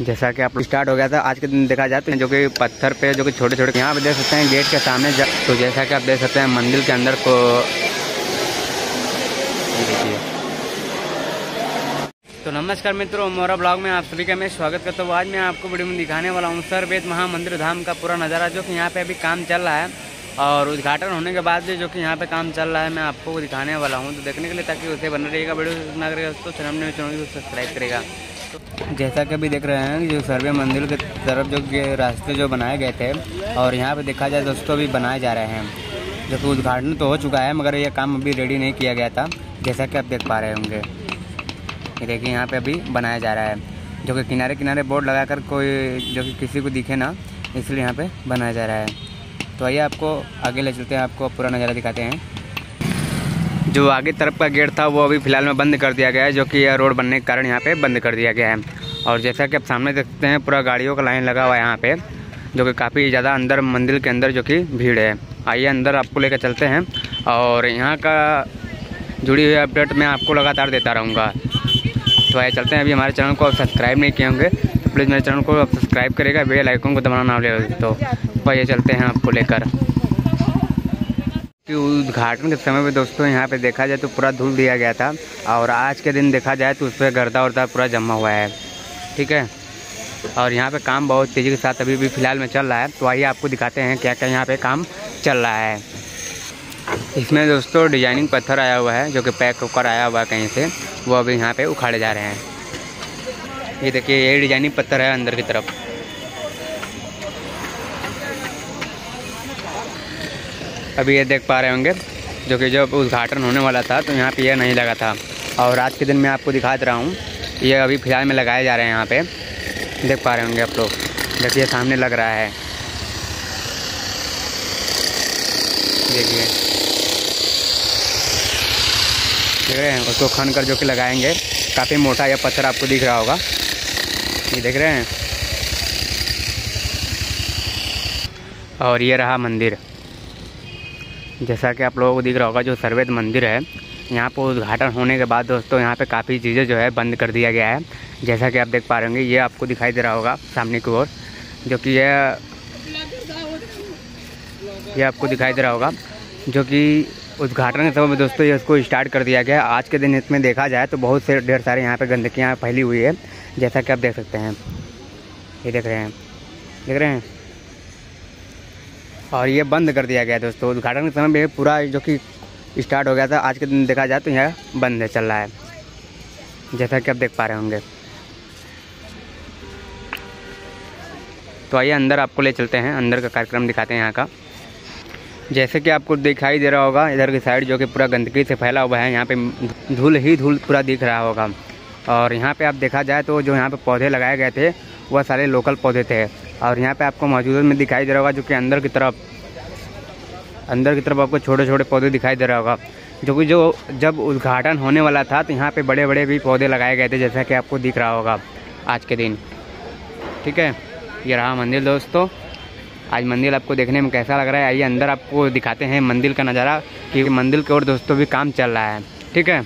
जैसा कि आप स्टार्ट हो गया था, आज के दिन देखा जाए तो जो कि पत्थर पे, जो कि छोटे छोटे यहाँ पे देख सकते हैं गेट के सामने तो जैसा कि आप देख सकते हैं मंदिर के अंदर को तो नमस्कार मित्रों, मोरा ब्लॉग में आप सभी का मैं स्वागत करता हूँ। आज मैं आपको वीडियो में दिखाने वाला हूँ सर वेद महामंदिर धाम का पूरा नज़ारा, जो कि यहाँ पे अभी काम चल रहा है। और उद्घाटन होने के बाद भी जो कि यहाँ पे काम चल रहा है, मैं आपको दिखाने वाला हूँ। तो देखने के लिए ताकि उसे बना रहेगा वीडियो ना करेगा तो चैनल में चैनल को सब्सक्राइब करेगा जैसा कि अभी देख रहे हैं जो सर्वे मंदिर की तरफ़ जो रास्ते जो बनाए गए थे और यहाँ पे देखा जाए दोस्तों अभी बनाए जा रहे हैं। जो कि उद्घाटन तो हो चुका है, मगर ये काम अभी रेडी नहीं किया गया था, जैसा कि आप देख पा रहे होंगे। देखिए यहाँ पे अभी बनाया जा रहा है। जो कि किनारे किनारे बोर्ड लगाकर कोई, जो कि किसी को दिखे ना, इसलिए यहाँ पर बनाया जा रहा है। तो आइए आपको आगे ले चलते हैं, आपको पूरा नज़ारा दिखाते हैं। जो आगे तरफ़ का गेट था, वो अभी फ़िलहाल में बंद कर दिया गया है, जो कि यह रोड बनने के कारण यहाँ पे बंद कर दिया गया है। और जैसा कि आप सामने देखते हैं, पूरा गाड़ियों का लाइन लगा हुआ है यहाँ पे, जो कि काफ़ी ज़्यादा अंदर मंदिर के अंदर जो कि भीड़ है। आइए अंदर आपको लेकर चलते हैं, और यहाँ का जुड़ी हुई अपडेट मैं आपको लगातार देता रहूँगा। तो आइए चलते हैं, अभी हमारे चैनल को सब्सक्राइब नहीं किए होंगे तो प्लीज़ मेरे चैनल को सब्सक्राइब करेगा बेल आइकन को दबाना ना ले तो ये चलते हैं आपको लेकर। कि उद्घाटन के समय में दोस्तों यहाँ पे देखा जाए तो पूरा धूल दिया गया था और आज के दिन देखा जाए तो उस पर गर्दा वर्दा पूरा जमा हुआ है। ठीक है? और यहाँ पे काम बहुत तेज़ी के साथ अभी भी फ़िलहाल में चल रहा है। तो आइए आपको दिखाते हैं क्या क्या यहाँ पे काम चल रहा है। इसमें दोस्तों डिज़ाइनिंग पत्थर आया हुआ है, जो कि पैक होकर आया हुआ है कहीं से। वो अभी यहाँ पर उखाड़े जा रहे हैं। ये देखिए, ये डिज़ाइनिंग पत्थर है अंदर की तरफ़। अभी ये देख पा रहे होंगे, जो कि जब उद्घाटन होने वाला था तो यहाँ पे यह नहीं लगा था। और आज के दिन मैं आपको दिखा दे रहा हूँ, ये अभी फ़िलहाल में लगाए जा रहे हैं यहाँ पे। देख पा रहे होंगे आप लोग देखिए सामने लग रहा है। देखिए। देख रहे हैं, उसको खन कर जो कि लगाएँगे, काफ़ी मोटा यह पत्थर आपको दिख रहा होगा। ये देख रहे हैं। और ये रहा मंदिर। जैसा कि आप लोगों को दिख रहा होगा, जो सर्वेद मंदिर है, यहाँ पर उद्घाटन होने के बाद दोस्तों यहाँ पे काफ़ी चीज़ें जो है बंद कर दिया गया है। जैसा कि आप देख पा रहे होंगे, ये आपको दिखाई दे रहा होगा सामने की ओर, जो कि यह ये आपको दिखाई दे रहा होगा, जो कि उद्घाटन के समय में दोस्तों ये इसको स्टार्ट कर दिया गया आज के दिन इसमें देखा जाए तो बहुत से ढेर सारे यहाँ पर गंदगियाँ फैली हुई है, जैसा कि आप देख सकते हैं। ये देख रहे हैं, देख रहे हैं। और ये बंद कर दिया गया दोस्तों। उद्घाटन के समय पूरा जो कि स्टार्ट हो गया था। आज के दिन देखा जाए तो यह बंद है चल रहा है, जैसा कि आप देख पा रहे होंगे। तो आइए अंदर आपको ले चलते हैं। अंदर का कार्यक्रम दिखाते हैं यहाँ का। जैसे कि आपको दिखाई दे रहा होगा, इधर की साइड जो कि पूरा गंदगी से फैला हुआ है, यहाँ पे धूल ही धूल पूरा दिख रहा होगा। और यहाँ पे आप देखा जाए तो जो यहाँ पे पौधे लगाए गए थे, वह सारे लोकल पौधे थे। और यहाँ पे आपको मौजूदा में दिखाई दे रहा होगा जो कि अंदर की तरफ़, अंदर की तरफ़ आपको छोटे छोटे पौधे दिखाई दे रहा होगा। जो कि जो, जब उद्घाटन होने वाला था तो यहाँ पे बड़े बड़े भी पौधे लगाए गए थे, जैसा कि आपको दिख रहा होगा आज के दिन। ठीक है? ये रहा मंदिर दोस्तों। आज मंदिर आपको देखने में कैसा लग रहा है? आइए अंदर आपको दिखाते हैं मंदिर का नज़ारा कि मंदिर के ओर दोस्तों भी काम चल रहा है। ठीक है?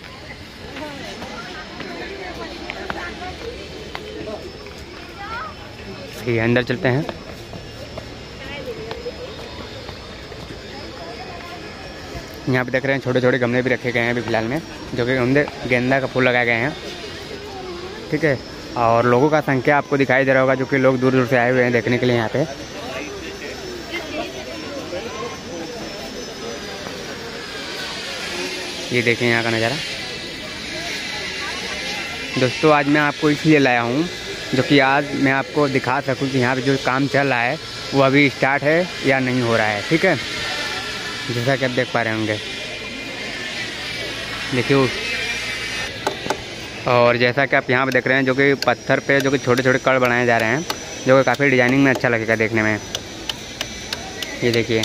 ये अंदर चलते हैं। यहाँ पे देख रहे हैं छोटे छोटे गमले भी रखे गए हैं अभी फ़िलहाल में, जो कि अंदर गेंदा का फूल लगाए गए हैं। ठीक है? और लोगों का संख्या आपको दिखाई दे रहा होगा, जो कि लोग दूर दूर से आए हुए हैं देखने के लिए यहाँ पे। ये देखें यहाँ का नज़ारा। दोस्तों, आज मैं आपको इसलिए लाया हूँ जो कि आज मैं आपको दिखा सकूँ कि यहाँ पे जो काम चल रहा है, वो अभी स्टार्ट है या नहीं हो रहा है, ठीक है? जैसा कि आप देख पा रहे होंगे। देखिए और जैसा कि आप यहाँ पे देख रहे हैं, जो कि पत्थर पे, जो कि छोटे छोटे कड़ बनाए जा रहे हैं, जो कि काफ़ी डिज़ाइनिंग में अच्छा लगेगा देखने में। ये देखिए,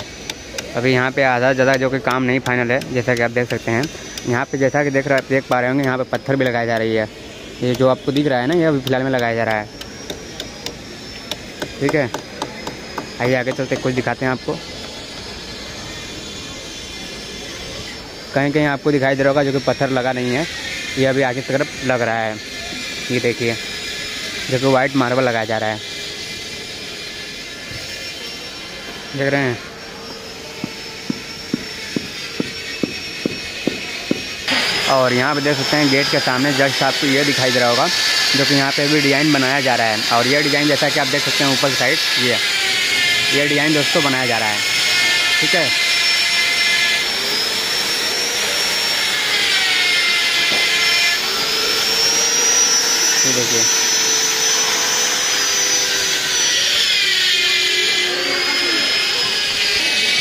अभी यहाँ पे आधा ज़्यादा जो कि काम नहीं फाइनल है, जैसा कि आप देख सकते हैं। यहाँ पे जैसा कि देख रहे देख पा रहे होंगे, यहाँ पे पत्थर भी लगाई जा रही है। ये जो आपको दिख रहा है ना, ये अभी फ़िलहाल में लगाया जा रहा है। ठीक है? आइए, आगे चलते, कुछ दिखाते हैं आपको। कहीं कहीं आपको दिखाई दे रहा होगा जो कि पत्थर लगा नहीं है। ये अभी आगे की तरफ़ लग रहा है। ये देखिए, जो कि वाइट मार्बल लगाया जा रहा है। देख रहे हैं? और यहाँ पे देख सकते हैं गेट के सामने जज साहब को ये दिखाई दे रहा होगा, जो कि यहाँ पे भी डिज़ाइन बनाया जा रहा है। और ये डिज़ाइन जैसा कि आप देख सकते हैं ऊपर की साइड, ये। ये डिज़ाइन दोस्तों बनाया जा रहा है। ठीक है? देखिए।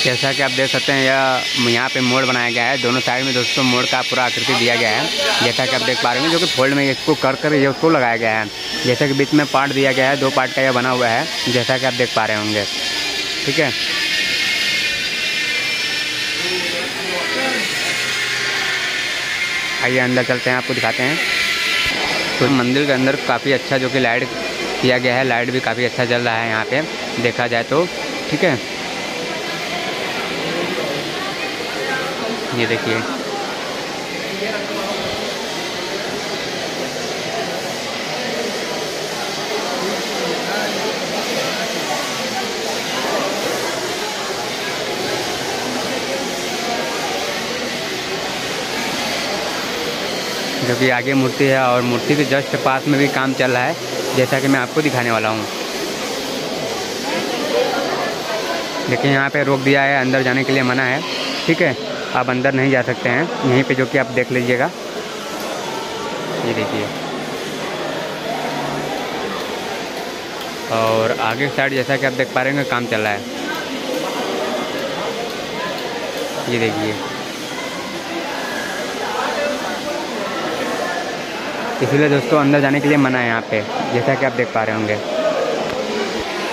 जैसा कि आप देख सकते हैं, यह यहाँ पे मोड़ बनाया गया है। दोनों साइड में दोस्तों मोड़ का पूरा आकृति दिया गया है, जैसा कि आप देख पा रहे हैं जो कि फोल्ड में इसको कर कर ये उसको लगाया गया है। जैसा कि बीच में पार्ट दिया गया है, दो पार्ट का यह बना हुआ है, जैसा कि आप देख पा रहे होंगे। ठीक है? आइए, अंदर चलते हैं, आपको दिखाते हैं। तो मंदिर के अंदर काफ़ी अच्छा जो कि लाइट किया गया है, लाइट भी काफ़ी अच्छा चल रहा है यहाँ पे, देखा जाए तो। ठीक है? ये देखिए। जो कि आगे मूर्ति है और मूर्ति के जस्ट पास में भी काम चल रहा है, जैसा कि मैं आपको दिखाने वाला हूँ। देखिए, यहाँ पे रोक दिया है, अंदर जाने के लिए मना है। ठीक है? आप अंदर नहीं जा सकते हैं। यहीं पे जो कि आप देख लीजिएगा। ये देखिए। और आगे साइड जैसा कि आप देख पा रहे हैं काम चल रहा है। ये देखिए। इसलिए दोस्तों, अंदर जाने के लिए मना है यहाँ पे, जैसा कि आप देख पा रहे होंगे।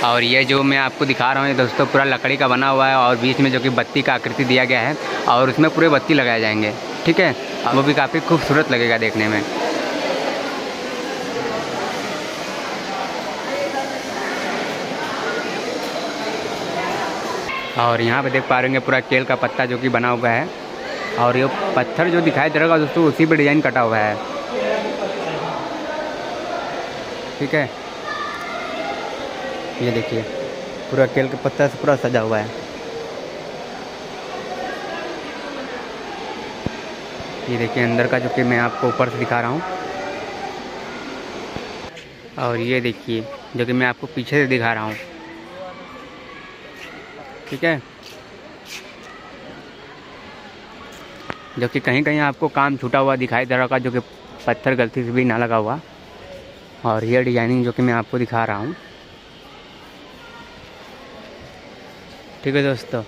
और ये जो मैं आपको दिखा रहा हूँ, ये दोस्तों पूरा लकड़ी का बना हुआ है और बीच में जो कि बत्ती का आकृति दिया गया है और उसमें पूरे बत्ती लगाए जाएँगे, ठीक है? वो भी काफ़ी खूबसूरत लगेगा देखने में। और यहाँ पे देख पा रहे पूरा केल का पत्ता जो कि बना हुआ है और ये पत्थर जो दिखाई दे रहा दोस्तों, उसी पे डिज़ाइन कटा हुआ है, ठीक है? ये देखिए, पूरा केल के पत्ता से पूरा सजा हुआ है। ये देखिए, अंदर का जो कि मैं आपको ऊपर से दिखा रहा हूँ। और ये देखिए, जो कि मैं आपको पीछे से दिखा रहा हूँ। ठीक है? जो कि कहीं कहीं आपको काम छूटा हुआ दिखाई दे रहा होगा, जो कि पत्थर गलती से भी ना लगा हुआ। और ये डिज़ाइनिंग जो कि मैं आपको दिखा रहा हूँ। ठीक है दोस्तों।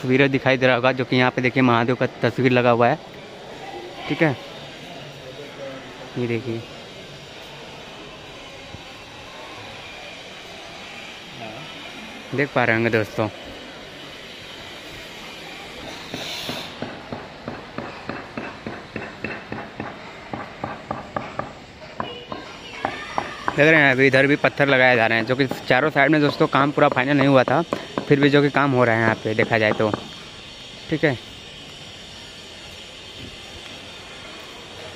तस्वीरें दिखाई दे रहा होगा, जो कि यहाँ पे देखिए महादेव का तस्वीर लगा हुआ है। ठीक है? ये देखिए। देख पा रहे होंगे दोस्तों। देख रहे हैं, अभी इधर भी पत्थर लगाए जा रहे हैं, जो कि चारों साइड में दोस्तों काम पूरा फाइनल नहीं हुआ था, फिर भी जो कि काम हो रहा है यहाँ पे, देखा जाए तो। ठीक है?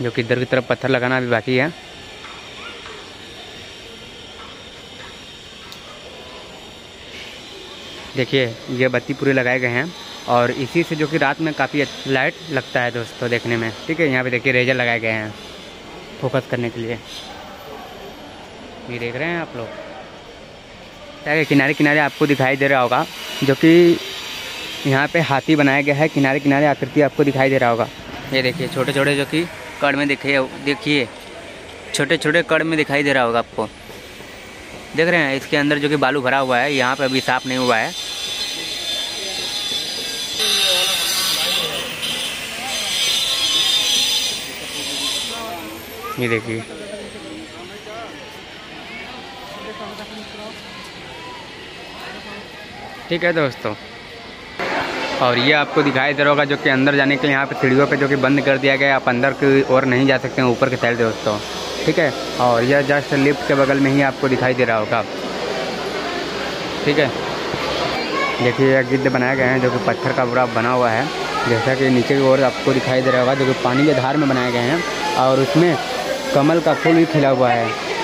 जो कि इधर की तरफ़ पत्थर लगाना अभी बाकी है। देखिए, ये बत्ती पूरे लगाए गए हैं, और इसी से जो कि रात में काफ़ी लाइट लगता है दोस्तों देखने में। ठीक है, यहाँ पे देखिए रेजर लगाए गए हैं फोकस करने के लिए। ये देख रहे हैं आप लोग। क्या किनारे किनारे आपको दिखाई दे रहा होगा, जो कि यहाँ पे हाथी बनाया गया है। किनारे किनारे आकृति आपको दिखाई दे रहा होगा। ये देखिए छोटे छोटे जो कि कड़ में देखिए देखिए छोटे छोटे कड़ में दिखाई दे रहा होगा आपको। देख रहे हैं, इसके अंदर जो कि बालू भरा हुआ है, यहाँ पे अभी साफ़ नहीं हुआ है। ये देखिए ठीक है दोस्तों। और ये आपको दिखाई दे रहा होगा जो कि अंदर जाने के लिए यहाँ पे सीढ़ियों पे जो कि बंद कर दिया गया है। आप अंदर की ओर नहीं जा सकते हैं ऊपर के साइड दोस्तों। ठीक है? और यह जस्ट लिफ्ट के बगल में ही आपको दिखाई दे रहा होगा। ठीक है? देखिए, यह गिद्ध बनाए गए हैं जो कि पत्थर का बुरा बना हुआ है। जैसा कि नीचे की ओर आपको दिखाई दे रहा होगा, जो कि पानी के धार में बनाए गए हैं। और उसमें कमल का फूल भी खिला हुआ है।